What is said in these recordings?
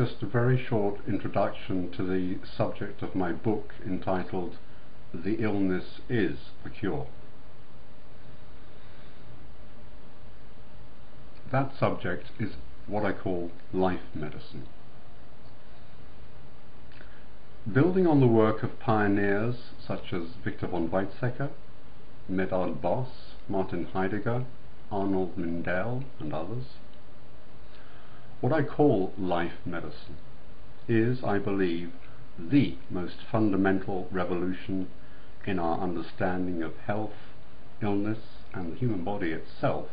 just a very short introduction to the subject of my book entitled The Illness is the Cure. That subject is what I call life medicine. Building on the work of pioneers such as Victor von Weizsäcker, Medard Boss, Martin Heidegger, Arnold Mindell, and others, what I call life medicine is, I believe, the most fundamental revolution in our understanding of health, illness, and the human body itself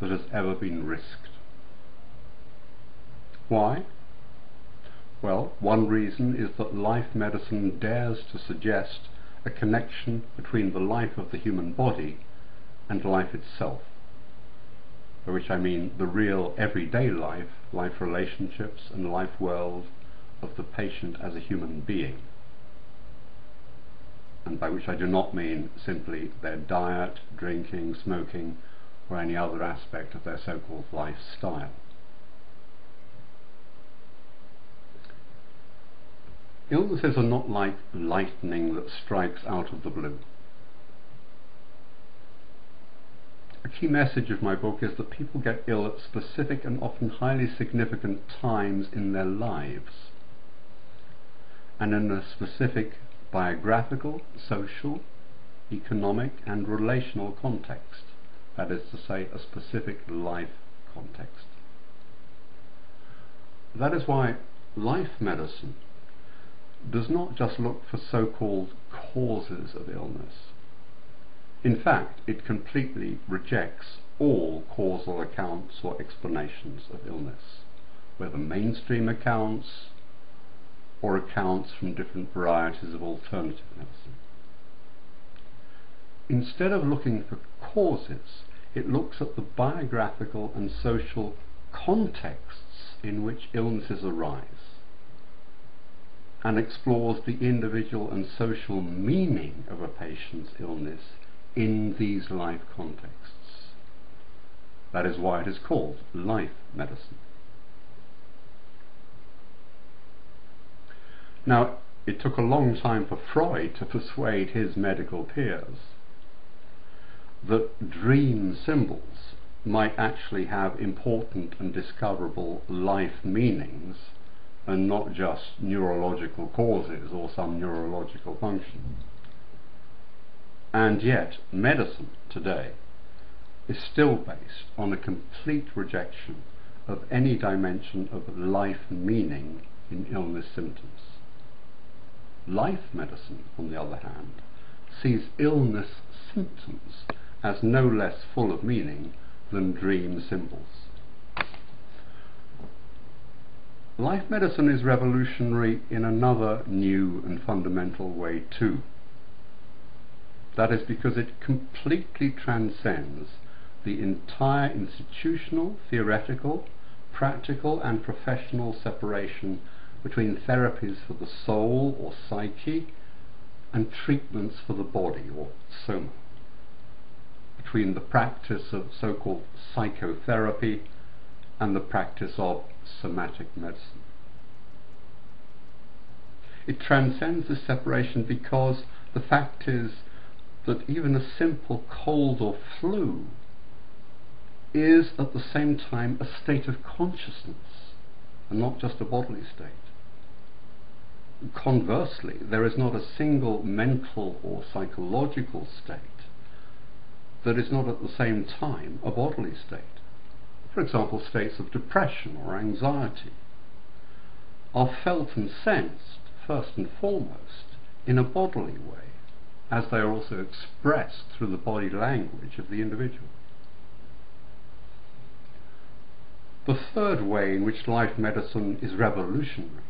that has ever been risked. Why? Well, one reason is that life medicine dares to suggest a connection between the life of the human body and life itself by which I mean the real everyday life, life relationships and life world of the patient as a human being. And by which I do not mean simply their diet, drinking, smoking, or any other aspect of their so-called lifestyle. Illnesses are not like lightning that strikes out of the blue. A key message of my book is that people get ill at specific and often highly significant times in their lives and in a specific biographical, social, economic and relational context. That is to say, a specific life context. That is why life medicine does not just look for so-called causes of illness in fact, it completely rejects all causal accounts or explanations of illness, whether mainstream accounts or accounts from different varieties of alternative medicine. Instead of looking for causes, it looks at the biographical and social contexts in which illnesses arise and explores the individual and social meaning of a patient's illness in these life contexts. That is why it is called life medicine. Now, it took a long time for Freud to persuade his medical peers that dream symbols might actually have important and discoverable life meanings and not just neurological causes or some neurological function. And yet, medicine today is still based on a complete rejection of any dimension of life meaning in illness symptoms. Life medicine, on the other hand, sees illness symptoms as no less full of meaning than dream symbols. Life medicine is revolutionary in another new and fundamental way too. That is because it completely transcends the entire institutional, theoretical, practical and professional separation between therapies for the soul or psyche and treatments for the body or soma. Between the practice of so-called psychotherapy and the practice of somatic medicine. It transcends this separation because the fact is that even a simple cold or flu is at the same time a state of consciousness and not just a bodily state. Conversely, there is not a single mental or psychological state that is not at the same time a bodily state. For example, states of depression or anxiety are felt and sensed first and foremost in a bodily way as they are also expressed through the body language of the individual. The third way in which life medicine is revolutionary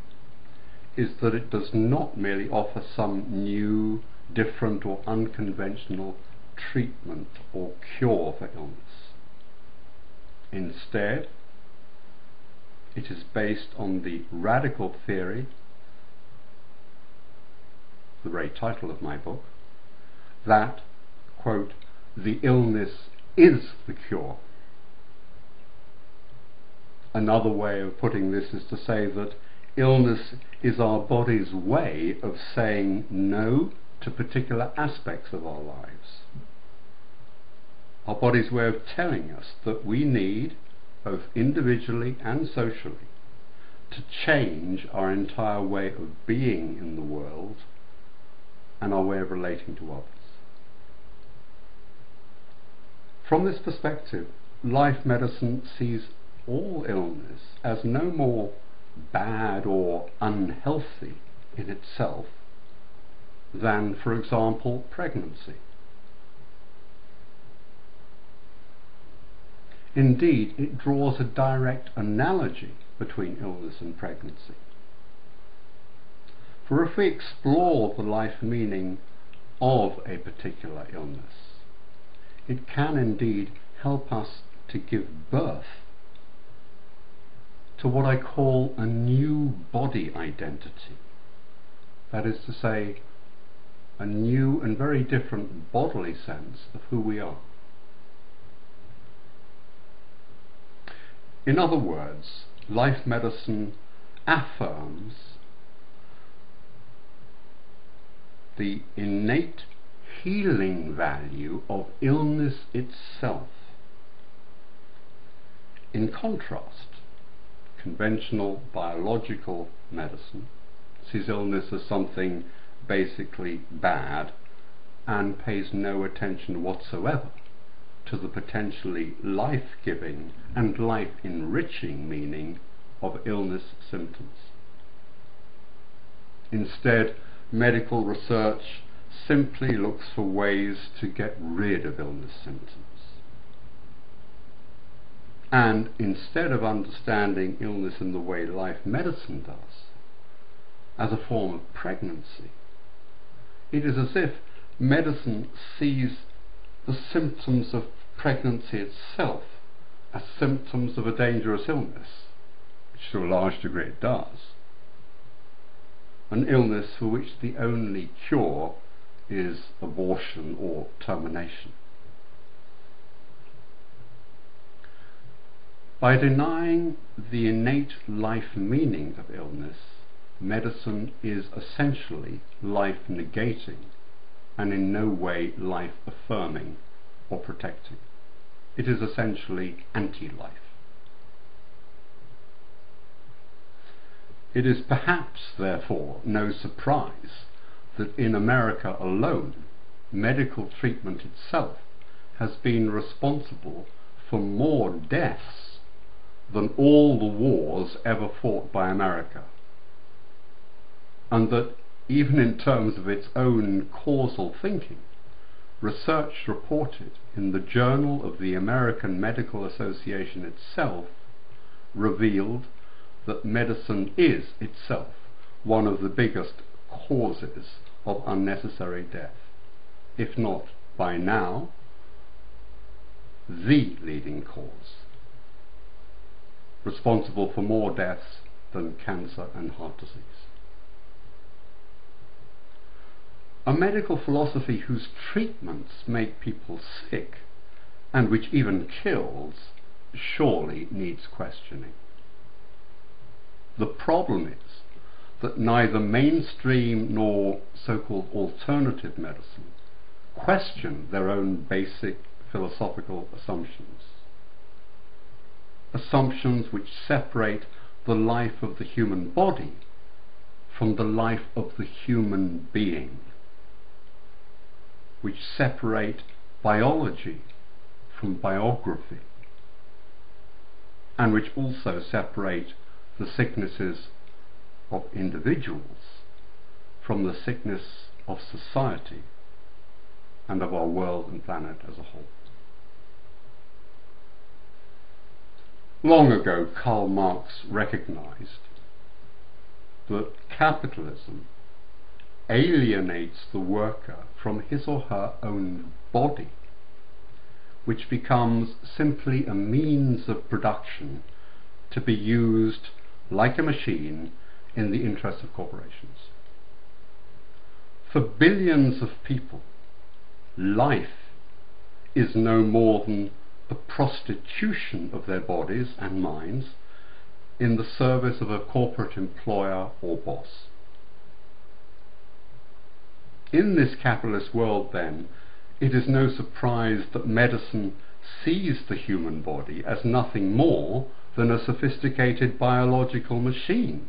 is that it does not merely offer some new, different or unconventional treatment or cure for illness. Instead, it is based on the radical theory, the very title of my book, that, quote, the illness is the cure. another way of putting this is to say that illness is our body's way of saying no to particular aspects of our lives. Our body's way of telling us that we need, both individually and socially, to change our entire way of being in the world and our way of relating to others. From this perspective, life medicine sees all illness as no more bad or unhealthy in itself than, for example, pregnancy. Indeed, it draws a direct analogy between illness and pregnancy. For if we explore the life meaning of a particular illness, it can indeed help us to give birth to what I call a new body identity. That is to say, a new and very different bodily sense of who we are. In other words, life medicine affirms the innate healing value of illness itself. In contrast, conventional biological medicine sees illness as something basically bad and pays no attention whatsoever to the potentially life-giving and life-enriching meaning of illness symptoms. Instead, medical research simply looks for ways to get rid of illness symptoms. And instead of understanding illness in the way life medicine does, as a form of pregnancy, it is as if medicine sees the symptoms of pregnancy itself as symptoms of a dangerous illness, which to a large degree it does. An illness for which the only cure is abortion or termination. By denying the innate life meaning of illness, medicine is essentially life negating and in no way life affirming or protecting. It is essentially anti-life. It is perhaps, therefore, no surprise that in America alone, medical treatment itself has been responsible for more deaths than all the wars ever fought by America. And that even in terms of its own causal thinking, research reported in the Journal of the American Medical Association itself revealed that medicine is itself one of the biggest causes of unnecessary death, if not by now the leading cause, responsible for more deaths than cancer and heart disease. A medical philosophy whose treatments make people sick and which even kills surely needs questioning. The problem is that neither mainstream nor so-called alternative medicine question their own basic philosophical assumptions. Assumptions which separate the life of the human body from the life of the human being which separate biology from biography and which also separate the sicknesses of individuals from the sickness of society and of our world and planet as a whole. Long ago, Karl Marx recognized that capitalism alienates the worker from his or her own body, which becomes simply a means of production to be used like a machine in the interests of corporations. For billions of people, life is no more than the prostitution of their bodies and minds in the service of a corporate employer or boss. In this capitalist world, then, it is no surprise that medicine sees the human body as nothing more than a sophisticated biological machine,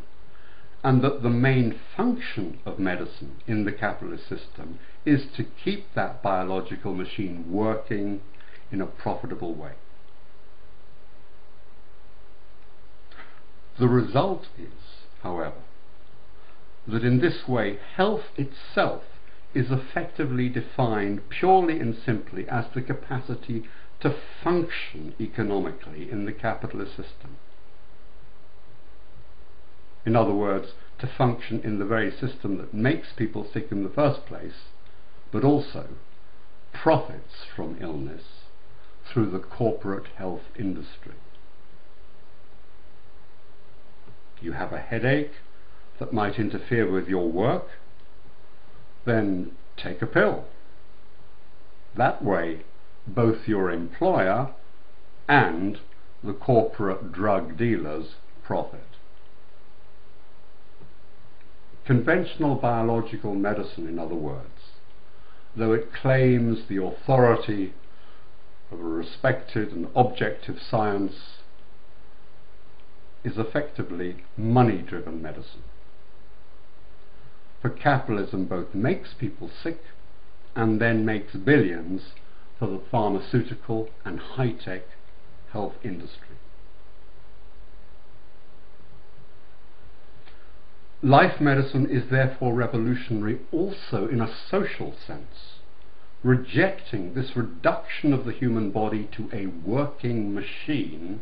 and that the main function of medicine in the capitalist system is to keep that biological machine working in a profitable way. The result is, however, that in this way health itself is effectively defined purely and simply as the capacity to function economically in the capitalist system. In other words, to function in the very system that makes people sick in the first place, but also profits from illness through the corporate health industry. You have a headache that might interfere with your work, then take a pill. That way, both your employer and the corporate drug dealers profit. Conventional biological medicine, in other words, though it claims the authority of a respected and objective science, is effectively money driven medicine. For capitalism both makes people sick and then makes billions for the pharmaceutical and high tech health industry. Life medicine is therefore revolutionary also in a social sense, rejecting this reduction of the human body to a working machine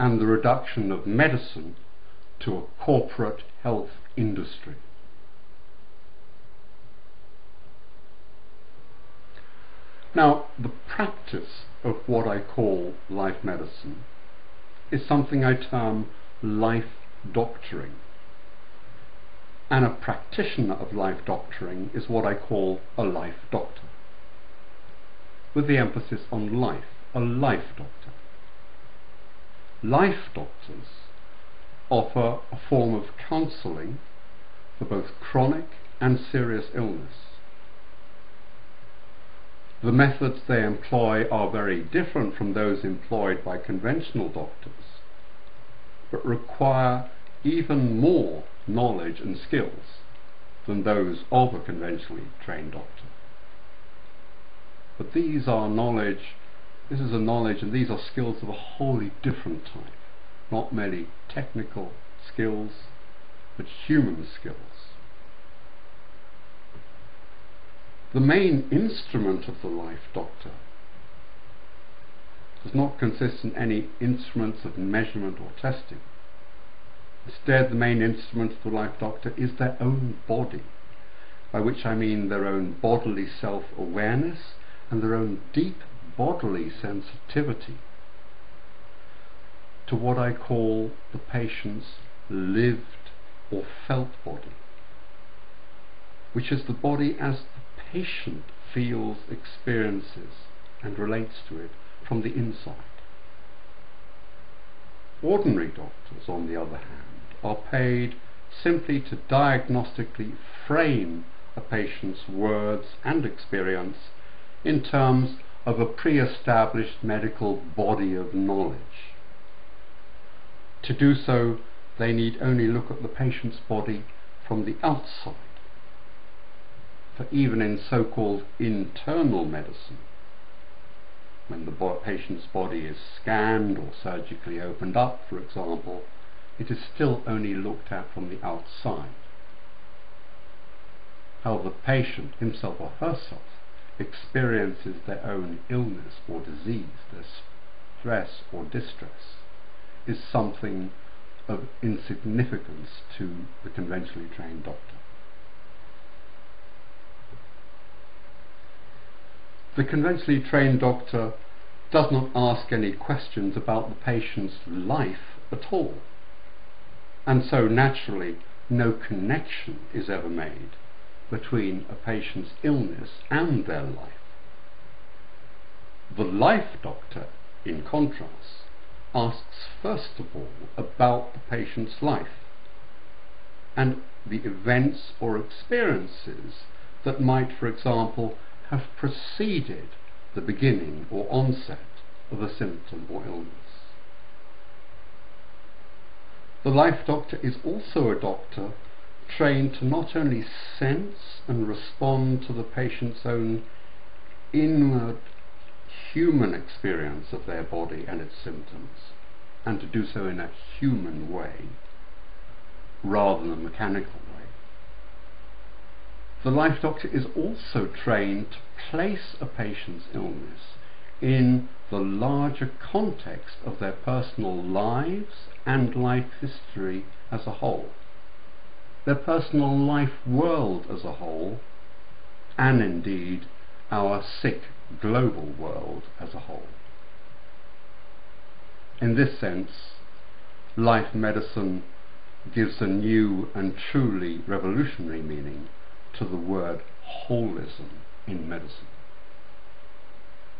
and the reduction of medicine to a corporate health industry. Now, the practice of what I call life medicine is something I term life doctoring and a practitioner of life doctoring is what I call a life doctor, with the emphasis on life, a life doctor. Life doctors offer a form of counselling for both chronic and serious illness. The methods they employ are very different from those employed by conventional doctors, but require even more knowledge and skills than those of a conventionally trained doctor. But these are knowledge, this is a knowledge and these are skills of a wholly different type, not merely technical skills, but human skills. The main instrument of the life doctor does not consist in any instruments of measurement or testing Instead, the main instrument of the life doctor is their own body, by which I mean their own bodily self-awareness and their own deep bodily sensitivity to what I call the patient's lived or felt body, which is the body as the patient feels, experiences, and relates to it from the inside. Ordinary doctors, on the other hand, are paid simply to diagnostically frame a patient's words and experience in terms of a pre-established medical body of knowledge. To do so, they need only look at the patient's body from the outside. For even in so-called internal medicine, when the patient's body is scanned or surgically opened up, for example, it is still only looked at from the outside. How the patient, himself or herself, experiences their own illness or disease, their stress or distress, is something of insignificance to the conventionally trained doctor. The conventionally trained doctor does not ask any questions about the patient's life at all and so naturally no connection is ever made between a patient's illness and their life. The life doctor, in contrast, asks first of all about the patient's life and the events or experiences that might, for example, have preceded the beginning or onset of a symptom or illness. The life doctor is also a doctor trained to not only sense and respond to the patient's own inward human experience of their body and its symptoms, and to do so in a human way rather than a mechanical way. The life doctor is also trained to place a patient's illness in the larger context of their personal lives and life history as a whole, their personal life world as a whole, and indeed our sick global world as a whole. In this sense, life medicine gives a new and truly revolutionary meaning to the word holism in medicine.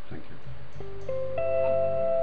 Thank you.